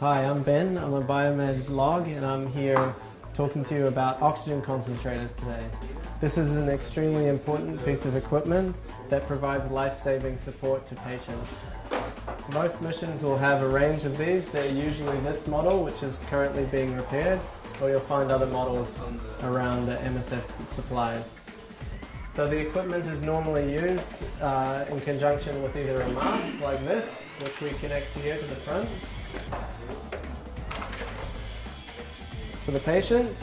Hi, I'm Ben. I'm a biomed log and I'm here talking to you about oxygen concentrators today. This is an extremely important piece of equipment that provides life-saving support to patients. Most missions will have a range of these. They're usually this model, which is currently being repaired, or you'll find other models around the MSF supplies. So the equipment is normally used uh, in conjunction with either a mask like this, which we connect here to the front, for the patient,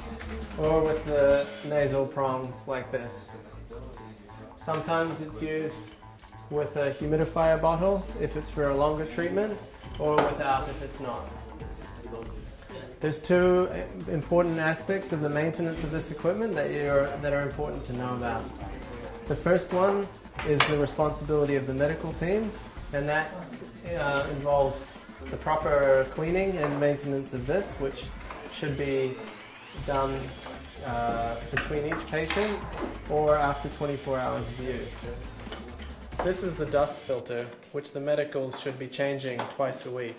or with the nasal prongs like this. Sometimes it's used with a humidifier bottle if it's for a longer treatment, or without if it's not. There's two important aspects of the maintenance of this equipment that, are that are important to know about. The first one is the responsibility of the medical team, and that uh, involves the proper cleaning and maintenance of this, which should be done uh, between each patient or after 24 hours of use. This is the dust filter, which the medicals should be changing twice a week.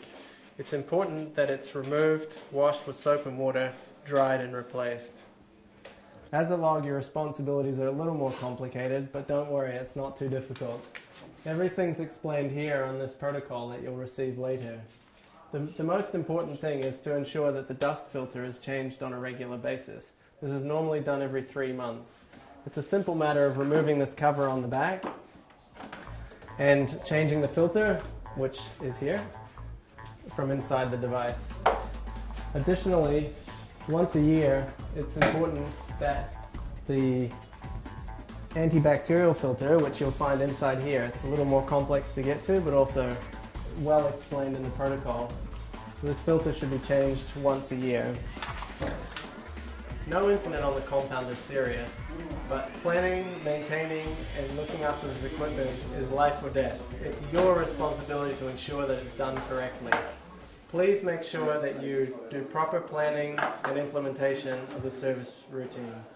It's important that it's removed, washed with soap and water, dried and replaced. As a log, your responsibilities are a little more complicated, but don't worry, it's not too difficult. Everything's explained here on this protocol that you'll receive later. The, the most important thing is to ensure that the dust filter is changed on a regular basis. This is normally done every three months. It's a simple matter of removing this cover on the back and changing the filter, which is here, from inside the device. Additionally, once a year, it's important that the antibacterial filter, which you'll find inside here. It's a little more complex to get to, but also well explained in the protocol. So this filter should be changed once a year. No incident on the compound is serious, but planning, maintaining, and looking after this equipment is life or death. It's your responsibility to ensure that it's done correctly. Please make sure that you do proper planning and implementation of the service routines.